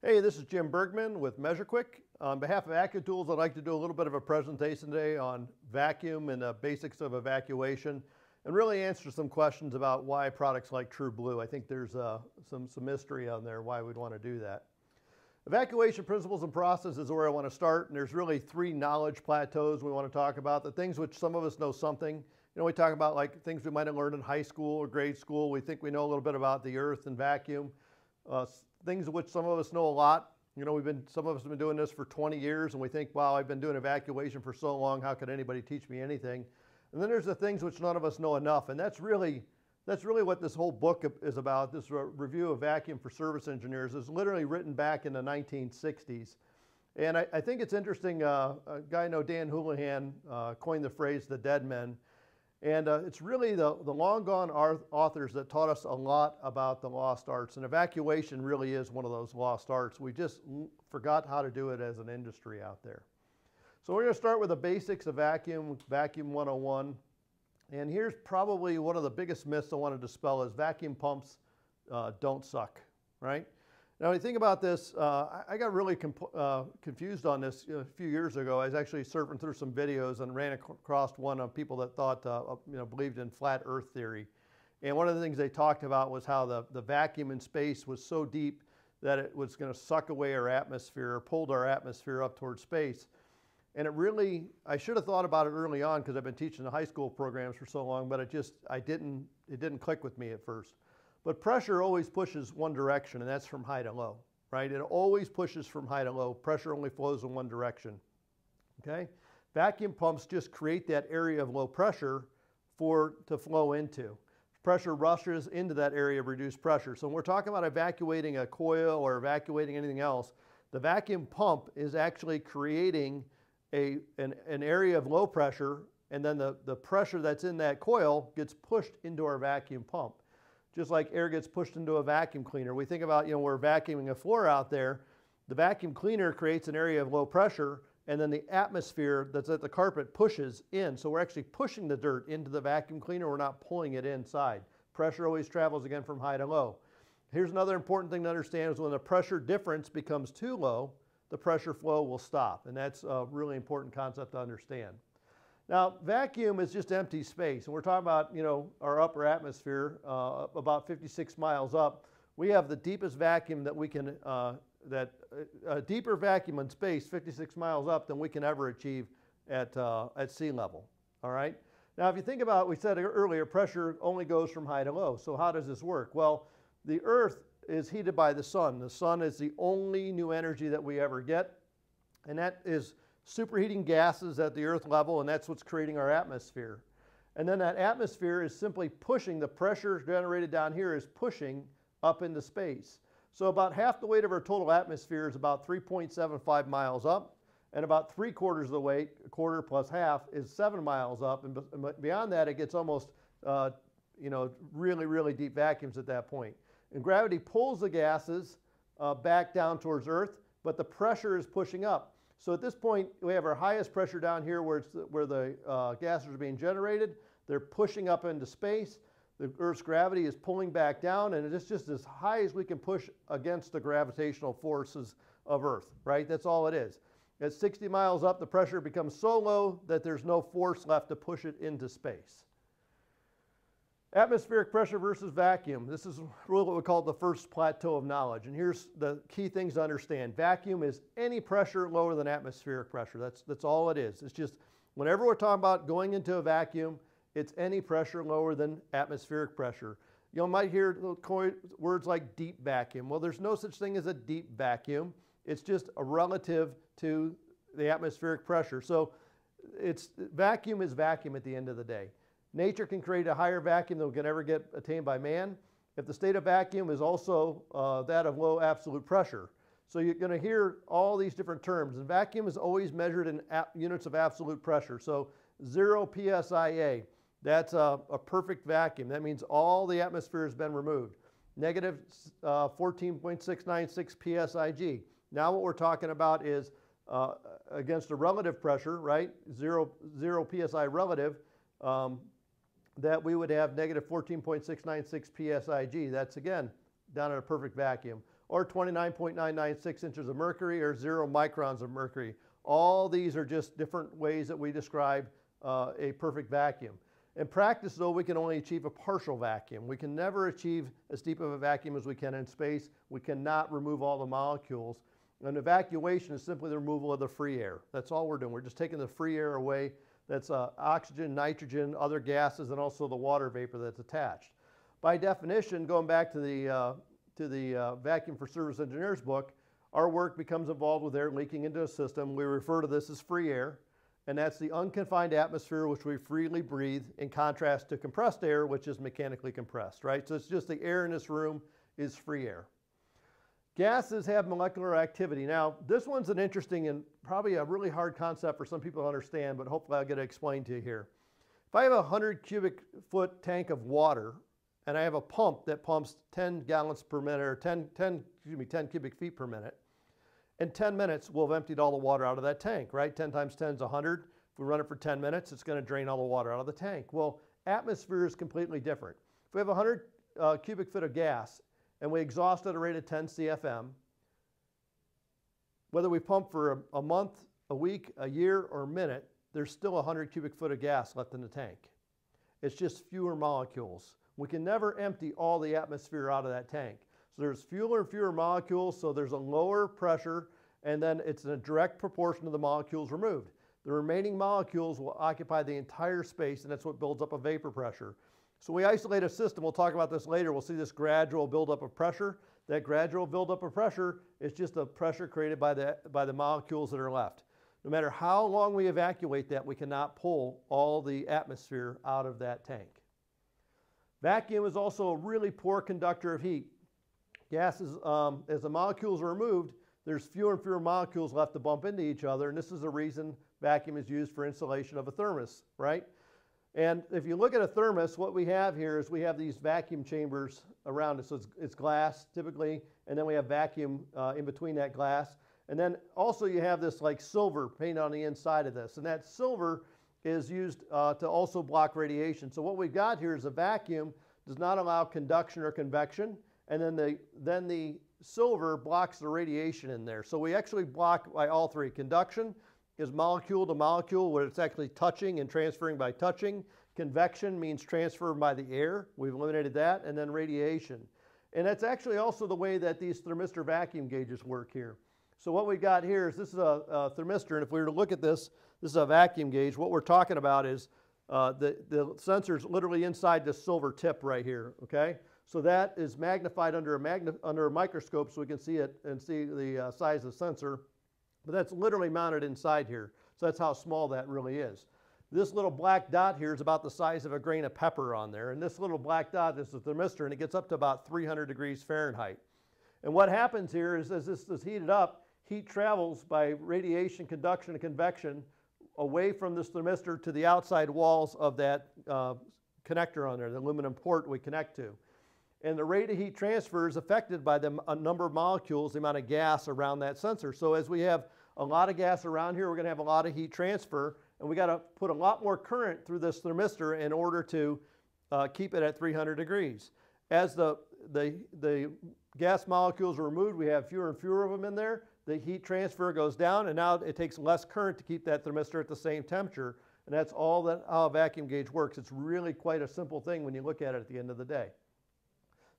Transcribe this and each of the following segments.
Hey, this is Jim Bergman with MeasureQuick. On behalf of AccuTools, I'd like to do a little bit of a presentation today on vacuum and the basics of evacuation and really answer some questions about why products like TruBlu. I think there's uh, some, some mystery on there why we'd want to do that. Evacuation principles and processes is where I want to start. And there's really three knowledge plateaus we want to talk about. The things which some of us know something. You know, we talk about like things we might have learned in high school or grade school. We think we know a little bit about the earth and vacuum. Uh, things which some of us know a lot. You know, we've been, some of us have been doing this for 20 years and we think, wow, I've been doing evacuation for so long, how could anybody teach me anything? And then there's the things which none of us know enough. And that's really, that's really what this whole book is about. This review of vacuum for service engineers is literally written back in the 1960s. And I, I think it's interesting, uh, a guy I know, Dan Holohan, uh, coined the phrase the dead men. And uh, it's really the, the long gone authors that taught us a lot about the lost arts. And evacuation really is one of those lost arts. We just forgot how to do it as an industry out there. So we're going to start with the basics of vacuum, Vacuum 101. And here's probably one of the biggest myths I want to dispel is vacuum pumps uh, don't suck, right? Now, when you think about this, uh, I got really uh, confused on this a few years ago. I was actually surfing through some videos and ran across one of people that thought, uh, you know, believed in flat Earth theory. And one of the things they talked about was how the, the vacuum in space was so deep that it was going to suck away our atmosphere or pulled our atmosphere up towards space. And it really, I should have thought about it early on because I've been teaching the high school programs for so long, but it just, I didn't, it didn't click with me at first. But pressure always pushes one direction, and that's from high to low, right? It always pushes from high to low. Pressure only flows in one direction, okay? Vacuum pumps just create that area of low pressure for to flow into. Pressure rushes into that area of reduced pressure. So when we're talking about evacuating a coil or evacuating anything else, the vacuum pump is actually creating a, an, an area of low pressure and then the, the pressure that's in that coil gets pushed into our vacuum pump just like air gets pushed into a vacuum cleaner. We think about, you know, we're vacuuming a floor out there. The vacuum cleaner creates an area of low pressure, and then the atmosphere that's at the carpet pushes in. So we're actually pushing the dirt into the vacuum cleaner. We're not pulling it inside. Pressure always travels again from high to low. Here's another important thing to understand is when the pressure difference becomes too low, the pressure flow will stop. And that's a really important concept to understand. Now, vacuum is just empty space, and we're talking about, you know, our upper atmosphere, uh, about 56 miles up. We have the deepest vacuum that we can, uh, that uh, a deeper vacuum in space, 56 miles up, than we can ever achieve at, uh, at sea level, all right? Now, if you think about, we said earlier, pressure only goes from high to low. So how does this work? Well, the Earth is heated by the sun. The sun is the only new energy that we ever get, and that is superheating gases at the earth level, and that's what's creating our atmosphere. And then that atmosphere is simply pushing, the pressure generated down here is pushing up into space. So about half the weight of our total atmosphere is about 3.75 miles up, and about three quarters of the weight, a quarter plus half, is seven miles up. And beyond that, it gets almost, uh, you know, really, really deep vacuums at that point. And gravity pulls the gases uh, back down towards Earth, but the pressure is pushing up. So at this point, we have our highest pressure down here where, it's, where the uh, gases are being generated. They're pushing up into space. The Earth's gravity is pulling back down, and it's just as high as we can push against the gravitational forces of Earth, right? That's all it is. At 60 miles up, the pressure becomes so low that there's no force left to push it into space. Atmospheric pressure versus vacuum. This is really what we call the first plateau of knowledge. And here's the key things to understand. Vacuum is any pressure lower than atmospheric pressure. That's, that's all it is. It's just whenever we're talking about going into a vacuum, it's any pressure lower than atmospheric pressure. You might hear words like deep vacuum. Well, there's no such thing as a deep vacuum. It's just a relative to the atmospheric pressure. So it's vacuum is vacuum at the end of the day. Nature can create a higher vacuum than can ever get attained by man. If the state of vacuum is also uh, that of low absolute pressure. So you're going to hear all these different terms. And vacuum is always measured in units of absolute pressure. So 0 psia, that's a, a, perfect vacuum. That means all the atmosphere has been removed. Negative uh, 14.696 psig. Now what we're talking about is uh, against a relative pressure, right? Zero, zero psi relative. Um, that we would have negative 14.696 psig. That's again down in a perfect vacuum. or 29.996 inches of mercury or zero microns of mercury. All these are just different ways that we describe uh, a perfect vacuum. In practice, though, we can only achieve a partial vacuum. We can never achieve as deep of a vacuum as we can in space. We cannot remove all the molecules. An evacuation is simply the removal of the free air. That's all we're doing. We're just taking the free air away. That's uh, oxygen, nitrogen, other gases, and also the water vapor that's attached. By definition, going back to the, uh, to the uh, Vacuum for Service Engineers book, our work becomes involved with air leaking into a system. We refer to this as free air and that's the unconfined atmosphere which we freely breathe in contrast to compressed air, which is mechanically compressed, right? So it's just the air in this room is free air. Gases have molecular activity. Now, this one's an interesting and probably a really hard concept for some people to understand, but hopefully I'll get it explained to you here. If I have a 100 cubic foot tank of water and I have a pump that pumps 10 gallons per minute or 10, 10, excuse me, 10 cubic feet per minute, in 10 minutes, we'll have emptied all the water out of that tank, right? 10 times 10 is 100. If we run it for 10 minutes, it's going to drain all the water out of the tank. Well, atmosphere is completely different. If we have 100 uh, cubic foot of gas and we exhaust at a rate of 10 CFM, whether we pump for a, a month, a week, a year, or a minute, there's still 100 cubic foot of gas left in the tank. It's just fewer molecules. We can never empty all the atmosphere out of that tank. So there's fewer and fewer molecules, so there's a lower pressure, and then it's in a direct proportion of the molecules removed. The remaining molecules will occupy the entire space, and that's what builds up a vapor pressure. So we isolate a system, we'll talk about this later, we'll see this gradual buildup of pressure. That gradual buildup of pressure is just the pressure created by the, by the molecules that are left. No matter how long we evacuate that, we cannot pull all the atmosphere out of that tank. Vacuum is also a really poor conductor of heat gases, um, as the molecules are removed, there's fewer and fewer molecules left to bump into each other, and this is the reason vacuum is used for insulation of a thermos, right? And if you look at a thermos, what we have here is we have these vacuum chambers around it. So it's, it's glass typically, and then we have vacuum uh, in between that glass. And then also you have this like silver painted on the inside of this. And that silver is used uh, to also block radiation. So what we've got here is a vacuum does not allow conduction or convection and then the, then the silver blocks the radiation in there. So we actually block by all three. Conduction is molecule to molecule where it's actually touching and transferring by touching. Convection means transfer by the air. We've eliminated that. And then radiation. And that's actually also the way that these thermistor vacuum gauges work here. So what we've got here is this is a, a thermistor, and if we were to look at this, this is a vacuum gauge. What we're talking about is uh, the, the sensor's literally inside this silver tip right here, okay? So that is magnified under a, magni under a microscope so we can see it and see the uh, size of the sensor. But that's literally mounted inside here. So that's how small that really is. This little black dot here is about the size of a grain of pepper on there. And this little black dot is the thermistor and it gets up to about 300 degrees Fahrenheit. And what happens here is as this is heated up, heat travels by radiation, conduction, and convection away from this thermistor to the outside walls of that uh, connector on there, the aluminum port we connect to. And the rate of heat transfer is affected by the number of molecules, the amount of gas around that sensor. So as we have a lot of gas around here, we're going to have a lot of heat transfer, and we got to put a lot more current through this thermistor in order to uh, keep it at 300 degrees. As the, the, the gas molecules are removed, we have fewer and fewer of them in there. The heat transfer goes down, and now it takes less current to keep that thermistor at the same temperature. And that's all that how a vacuum gauge works. It's really quite a simple thing when you look at it at the end of the day.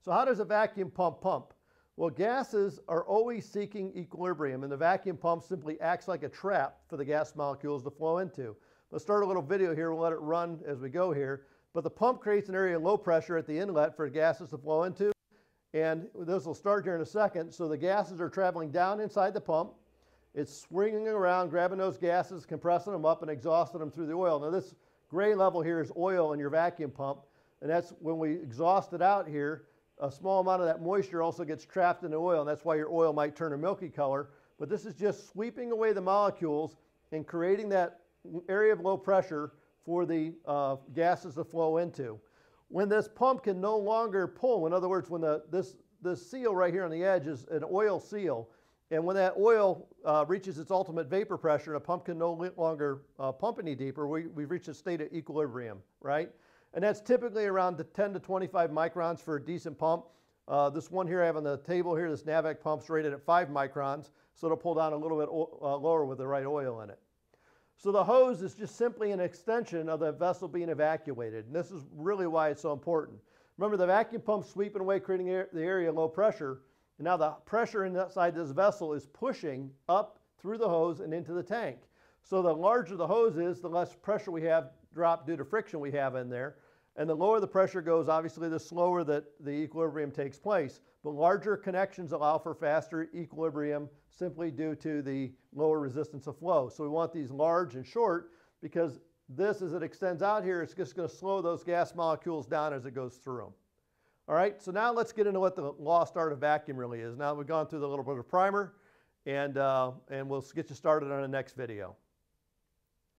So how does a vacuum pump pump? Well, gases are always seeking equilibrium, and the vacuum pump simply acts like a trap for the gas molecules to flow into. Let's start a little video here. We'll let it run as we go here. But the pump creates an area of low pressure at the inlet for gases to flow into. And this will start here in a second. So the gases are traveling down inside the pump. It's swinging around, grabbing those gases, compressing them up, and exhausting them through the oil. Now, this gray level here is oil in your vacuum pump. And that's when we exhaust it out here, a small amount of that moisture also gets trapped in the oil, and that's why your oil might turn a milky color. But this is just sweeping away the molecules and creating that area of low pressure for the uh, gases to flow into. When this pump can no longer pull, in other words, when the, this, this seal right here on the edge is an oil seal, and when that oil uh, reaches its ultimate vapor pressure and a pump can no longer uh, pump any deeper, we, we've reached a state of equilibrium, right? And that's typically around the 10 to 25 microns for a decent pump. Uh, this one here I have on the table here, this Navac pump's rated at five microns, so it'll pull down a little bit uh, lower with the right oil in it. So the hose is just simply an extension of the vessel being evacuated, and this is really why it's so important. Remember, the vacuum pump's sweeping away, creating air, the area low pressure, and now the pressure inside this vessel is pushing up through the hose and into the tank. So the larger the hose is, the less pressure we have drop due to friction we have in there. And the lower the pressure goes, obviously, the slower that the equilibrium takes place. But larger connections allow for faster equilibrium simply due to the lower resistance of flow. So we want these large and short because this, as it extends out here, it's just going to slow those gas molecules down as it goes through them. All right, so now let's get into what the lost art of vacuum really is. Now we've gone through the little bit of primer, and, uh, and we'll get you started on the next video.